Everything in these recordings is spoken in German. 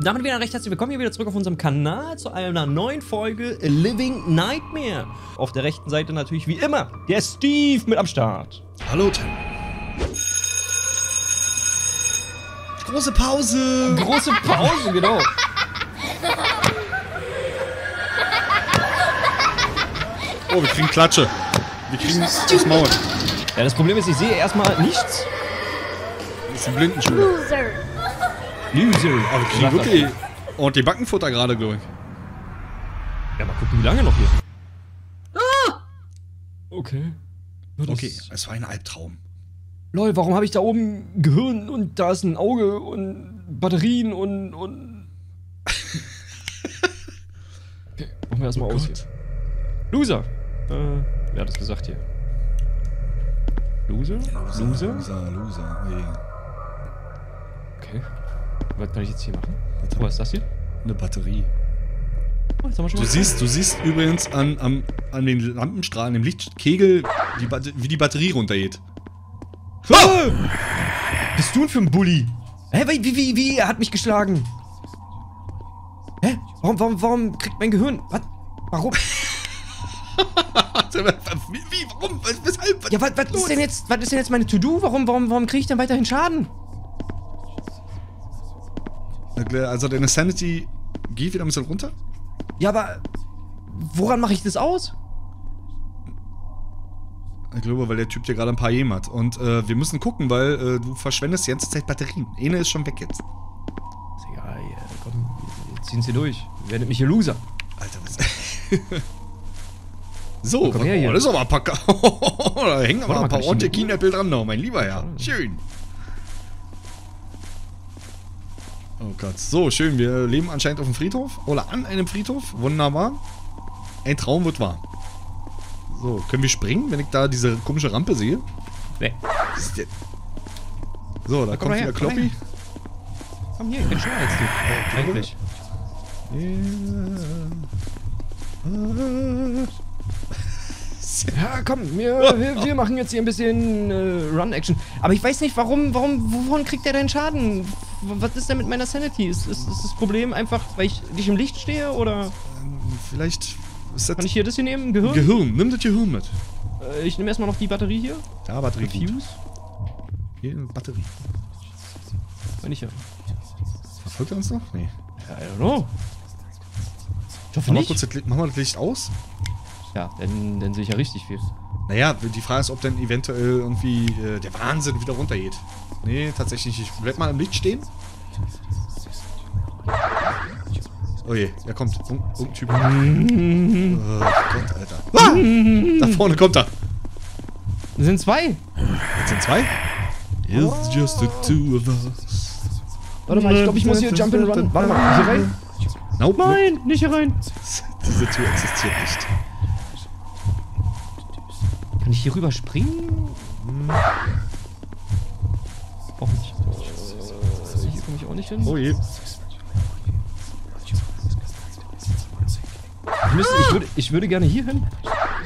Damit wieder recht herzlich willkommen hier wieder zurück auf unserem Kanal zu einer neuen Folge A Living Nightmare. Auf der rechten Seite natürlich wie immer der Steve mit am Start. Hallo Tim. Große Pause. Große Pause, genau. Oh, wir kriegen Klatsche. Wir kriegen das Maul. Ja, das Problem ist, ich sehe erstmal nichts. Das ist ein Blindenschule. Loser. Loser. Aber wir kriegen wirklich ordentlich Backenfutter gerade, glaube ich. Ja, mal gucken, wie lange noch hier. Okay. Ja, das- Okay, es war ein Albtraum. Lol, warum habe ich da oben Gehirn und da ist ein Auge und Batterien und. und okay, machen wir erstmal Oh aus Gott. hier. Loser. Äh, wer hat das gesagt hier? Loser? Loser? Loser, Loser. Ey. Okay. Was kann ich jetzt hier machen? Was Was ist das hier? Eine Batterie. Oh, Du siehst, du siehst übrigens an, am- an den Lampenstrahlen, dem Lichtkegel, die wie die Batterie runtergeht. Ah! Bist du denn für ein Bully? Hä, wie, wie, wie, wie? Er hat mich geschlagen. Hä? Warum, warum, warum kriegt mein Gehirn. Was? Warum? wie, warum, Was- weshalb? Was Ja, was, was ist denn jetzt, was ist denn jetzt meine To-Do? Warum, warum, warum kriege ich denn weiterhin Schaden? Also deine Sanity geht wieder ein bisschen runter? Ja, aber woran mache ich das aus? Ich glaube, weil der Typ dir gerade ein paar Jem hat. Und äh, wir müssen gucken, weil äh, du verschwendest die ganze Zeit Batterien. Eine ist schon weg jetzt. Ist egal, ja, komm, wir ziehen sie durch. Ihr werdet mich hier Loser. Alter, was... so, komm her hier. oh, das ist aber ein paar... da hängen aber mal, ein paar ordentliche den- Kinäppel dran noch, mein lieber Herr. Schön. Oh Gott. So, schön. Wir leben anscheinend auf dem Friedhof. Oder an einem Friedhof. Wunderbar. Ein Traum wird wahr. So, können wir springen, wenn ich da diese komische Rampe sehe? Nee. Was ist denn- So, da kommt mal her, wieder komm mal Kloppy. Komm hier, ich bin schneller als du. Eigentlich. Ja, komm, wir, wir, wir machen jetzt hier ein bisschen äh, Run-Action. Aber ich weiß nicht, warum, warum, wovon kriegt er denn Schaden? Was ist denn mit meiner Sanity? Ist, ist, ist das Problem einfach, weil ich nicht im Licht stehe? Oder Vielleicht kann ich hier das hier nehmen? Gehirn? Gehirn. Nimm das Gehirn mit. Äh, ich nehme erstmal noch die Batterie hier. Ja, Batterie. Fuse. Hier, eine Batterie. Wenn ich ja. Verfolgt er uns noch? Nee. I don't know. Ich hoffe Mach mal, nicht. kurz das, Licht- mach mal das Licht aus. Ja, dann, dann sehe ich ja richtig viel. Naja, die Frage ist, ob dann eventuell irgendwie äh, der Wahnsinn wieder runtergeht. Nee, tatsächlich nicht. Bleib mal im Licht stehen. Oh je, er kommt. Irgend- Irgendein Typ. Oh Gott, Alter. Ah! Da vorne kommt er. Das sind zwei. Jetzt sind zwei. It's just the two of us. Warte mal, ich glaube, ich muss hier Jump and Run. Warte mal, hier rein? Nope. Nein, nicht hier rein. Diese Tür existiert nicht. Kann ich hier rüber springen? Auch nicht. Hier komme ich auch nicht hin. Oh je. Ich, müsste, ich, würde, ich würde gerne hier hin.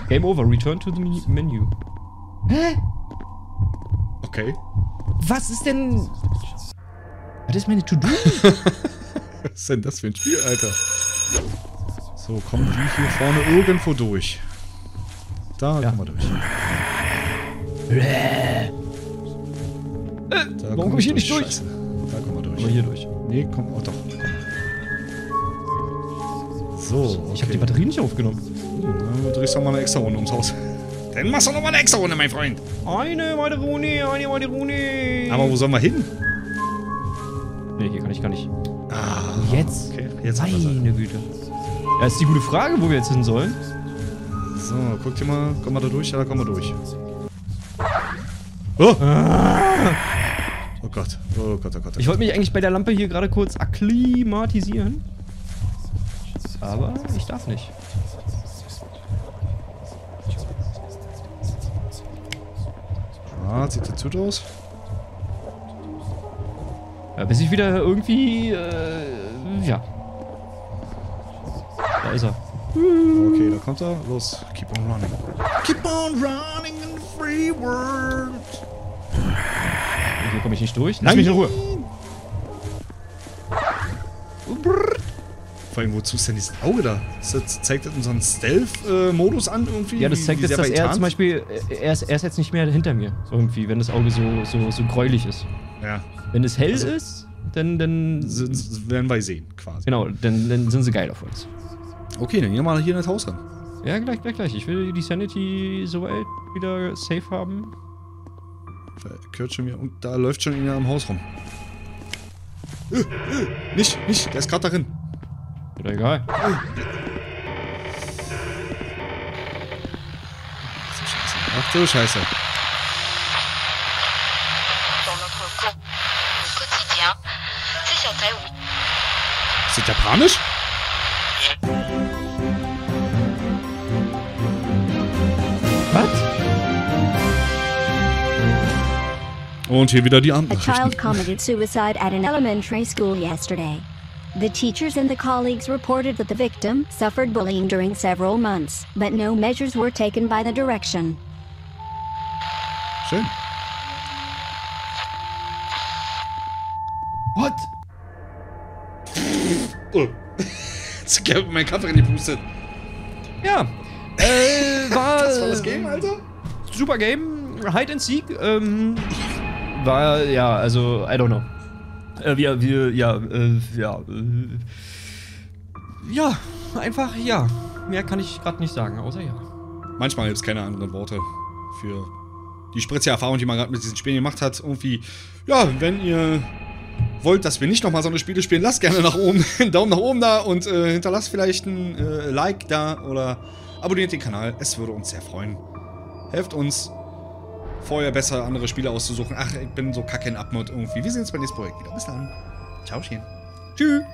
Game over, return to the menu-. Hä? Okay. Was ist denn... Was ist meine To-Do? Was ist denn das für ein Spiel, Alter? So, kommen wir hier vorne irgendwo durch. Da Ja. kommen wir durch. Da warum kommen komm ich hier nicht durch? Scheiße. Da kommen wir durch. Aber hier durch. Nee, komm, oh doch. Komm. So, okay. Ich habe die Batterie nicht aufgenommen. Na, du drehst doch mal eine extra Runde ums Haus. Dann machst du noch mal eine extra Runde, mein Freund. Eine weitere Runde, eine weitere Runde. Aber wo sollen wir hin? Nee, hier kann ich gar nicht. Ah, Jetzt? Okay, jetzt haben wir sie. Meine Güte. Ja, ist die gute Frage, wo wir jetzt hin sollen. So, guck dir mal. Kommen wir da durch? Ja, da kommen wir durch. Oh! Oh Gott. Oh Gott, oh Gott. Oh Ich wollte mich eigentlich bei der Lampe hier gerade kurz akklimatisieren. Aber ich darf nicht. Ah, sieht das gut aus? Ja, bis ich wieder irgendwie, äh, ja. Da ist er. Okay, da kommt er. Los, keep on running. Keep on running in the free world. Hier komme ich nicht durch. Lass mich in Ruhe. Vor allem, wozu ist denn dieses Auge da? Das zeigt das unseren Stealth-Modus an irgendwie? Ja, das zeigt wie jetzt, dass er Tarnt? zum Beispiel, er ist, er ist jetzt nicht mehr hinter mir, so irgendwie, wenn das Auge so, so, so gräulich ist. Ja, Wenn es hell Also- ist, dann, dann, werden wir sehen, quasi. genau, dann, dann sind sie geil auf uns. Okay, dann gehen wir mal hier in das Haus ran. Ja, gleich, gleich, gleich. Ich will die Sanity soweit wieder safe haben. Da gehört schon wieder. Und da läuft schon einer am Haus rum. Äh, äh, nicht, nicht, der ist gerade darin. Oder egal. Ach du Scheiße. ça vrai, oui. Ist das japanisch? Und hier wieder die A child committed suicide at an elementary school yesterday. The teachers and the colleagues reported that the victim suffered bullying during several months, but no measures were taken by the direction. Schön. What? Oh. Jetzt hab ich meinen Kaffee reingepustet. Ja. Äh, war. Das war das Game, Alter? Äh, super Game. Hide and Seek. Ähm, war, ja, also, I don't know. Äh, wir, wir, ja, äh, ja. Äh, ja, einfach ja. Mehr kann ich gerade nicht sagen, außer ja. Manchmal gibt es keine anderen Worte für die spritzige Erfahrung, die man gerade mit diesen Spielen gemacht hat. Irgendwie, ja, wenn ihr wollt, dass wir nicht nochmal so eine Spiele spielen, lasst gerne nach oben, einen Daumen nach oben da und äh, hinterlasst vielleicht ein äh, Like da oder abonniert den Kanal. Es würde uns sehr freuen. Helft uns, vorher besser andere Spiele auszusuchen. Ach, ich bin so kacke in Abmod irgendwie. Wir sehen uns beim nächsten Projekt wieder. Bis dann. Ciao, Tschüss.